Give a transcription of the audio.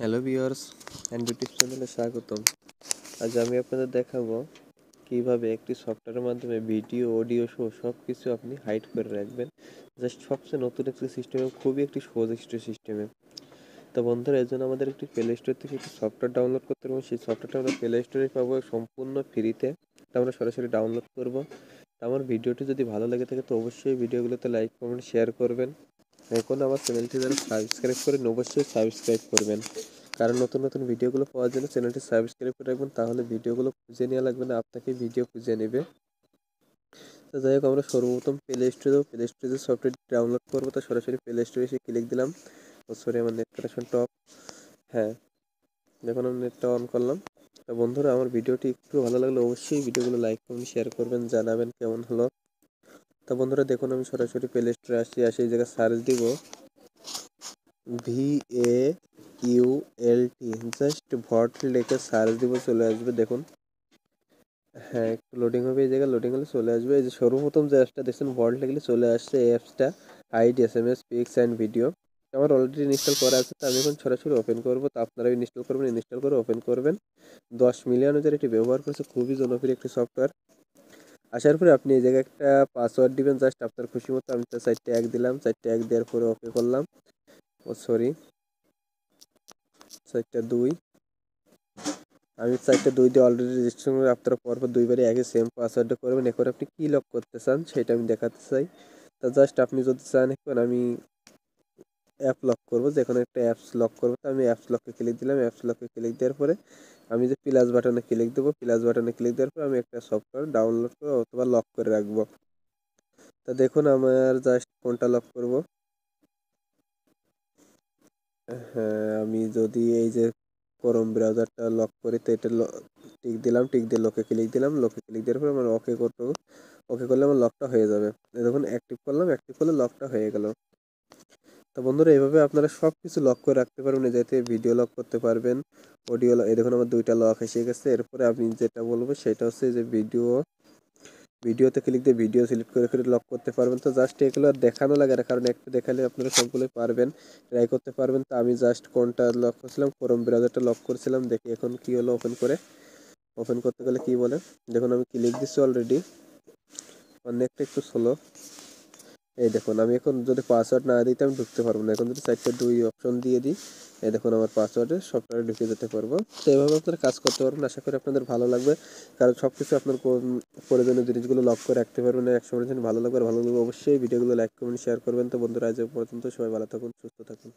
Hello viewers and YouTube চ্যানেলে স্বাগতম। আজ আমি আপনাদের দেখাবো কীভাবে একটি সফটওয়্যারের মাধ্যমে ভিডিও অডিও শো সব কিছু আপনি হাইড করে রাখবেন। জাস্ট সবচেয়ে নতুন একটি সিস্টেমে খুবই একটি সহজ একটি সিস্টেমে তো বন্ধুরা, এর জন্য আমাদের একটি প্লে স্টোর থেকে একটি সফটওয়্যার ডাউনলোড করতে পারব সেই সফটওয়্যারটা আমরা প্লে স্টোরে পাবো সম্পূর্ণ ফ্রিতে তা আমরা সরাসরি ডাউনলোড করব। আমার ভিডিওটি যদি ভালো লেগে থাকে, তো অবশ্যই ভিডিওগুলোতে লাইক কমেন্ট শেয়ার করবেন। এখন আমার চ্যানেলটি যারা সাবস্ক্রাইব করেন অবশ্যই সাবস্ক্রাইব করবেন। কারণ নতুন নতুন ভিডিওগুলো পাওয়ার জন্য চ্যানেলটি সাবস্ক্রাইব করে রাখবেন, তাহলে ভিডিওগুলো খুঁজে নেওয়া লাগবে না, আপনাকে ভিডিও খুঁজে নেবে। তো যাই হোক, আমরা সর্বপ্রথম প্লে স্টোরে প্লে স্টোরে যে সফটওয়্যারটি ডাউনলোড করব, তো সরাসরি প্লে স্টোরে এসে ক্লিক দিলাম। সরি আমার নেট কানেকশন টপ হ্যাঁ দেখুন আমি নেটটা অন করলাম। তো বন্ধুরা, আমার ভিডিওটি একটু ভালো লাগলে অবশ্যই ভিডিওগুলো লাইক করবেন শেয়ার করবেন, জানাবেন কেমন হলো। তো বন্ধুরা দেখুন, আমি সরাসরি প্লে স্টোরে আসি আসি এই জায়গায় সার্চ দিব। V A U L T just vault লেখে সার্চ দিব, চলে আসবে, দেখুন। হ্যাঁ একটু লোডিং হবে এই জায়গায় লোডিং হলে চলে আসবে। এই যে সর্বপ্রথম যে অ্যাপসটা দেখছেন ভল্ট লিখলে চলে আসছে এই অ্যাপসটা ID S M S pics and video আমার অলরেডি ইনস্টল করা আছে, তো আমি এখন সরাসরি ওপেন করব। তো আপনারা ইনস্টল করবেন ইনস্টল করে ওপেন করবেন। দশ মিলিয়ন হাজার এটি ব্যবহার করছে, খুবই জনপ্রিয় একটি সফটওয়্যার আসার পরে আপনি এই জায়গায় একটা পাসওয়ার্ড দিবেন জাস্ট আপনার খুশি মতো আমি তো চারটে এক দিলাম। চারটে এক দেওয়ার পরে ওকে করলাম। ও সরি চারটা দুই। আমি চারটা দুই দিয়ে অলরেডি রেজিস্ট্রেশন করে আপনারা পরপর দুইবারই একই সেম পাসওয়ার্ডটা করবেন। এখন আপনি কী লক করতে চান সেটা আমি দেখাতে চাই। তা জাস্ট আপনি যদি চান, এখন আমি অ্যাপ লক করব। যে কোনো একটা অ্যাপস লক করব। তো আমি অ্যাপস লককে ক্লিক দিলাম। অ্যাপস লককে ক্লিক দেওয়ার পরে আমি যে প্লাস বাটনে ক্লিক দেবো প্লাস বাটনে ক্লিক দেওয়ার পর আমি একটা সফটওয়্যার ডাউনলোড করে অথবা লক করে রাখব। তা দেখুন, আমার জাস্ট ফোনটা লক করব। হ্যাঁ আমি যদি এই যে ক্রোম ব্রাউজারটা লক করি, তো এটা টিক দিলাম টিক দিয়ে লোকে ক্লিক দিলাম লোকে ক্লিক দেওয়ার পরে আমার ওকে করতে ওকে করলে আমার লকটা হয়ে যাবে। দেখুন অ্যাক্টিভ করলাম অ্যাক্টিভ করলে লকটা হয়ে গেল। তো বন্ধুরা এইভাবে আপনারা সব কিছু লক করে রাখতে পারবেন যাতে ভিডিও লক করতে পারবেন। অডিও এই দেখুন, আমার দুইটা লক এসে গেছে। এরপরে আমি যেটা বলব, সেটা হচ্ছে যে ভিডিও ভিডিওতে ক্লিক দিয়ে ভিডিও সিলেক্ট করে করে লক করতে পারবেন। তো জাস্ট এগুলো দেখানো লাগে না, কারণ একটু দেখালে আপনারা সবগুলোই পারবেন ট্রাই করতে পারবেন। তো আমি জাস্ট কোনটা লক করছিলাম ক্রোম ব্রাউজারটা লক করছিলাম। দেখি এখন কি হলো ওপেন করে। ওপেন করতে গেলে কি বলে? দেখুন, আমি ক্লিক দিচ্ছি অলরেডি অনেকটা একটু স্লো এই দেখুন, আমি এখন যদি পাসওয়ার্ড না দিই, তো আমি ঢুকতে পারব না। এখন যদি চারটে দুই অপশন দিয়ে দিই, এই দেখুন আমার পাসওয়ার্ডে সফটওয়্যারে ঢুকে যেতে পারব। তো এইভাবে আপনারা কাজ করতে পারবেন। আশা করি আপনাদের ভালো লাগবে। কারণ সব কিছু আপনার প্রয়োজনীয় জিনিসগুলো লক করে রাখতে পারবেন। এক সময় ভালো লাগবে ভালো লাগবে, অবশ্যই ভিডিওগুলো লাইক করবেন শেয়ার করবেন। তো বন্ধুরা, আজ পর্যন্ত সবাই ভালো থাকুন, সুস্থ থাকুন।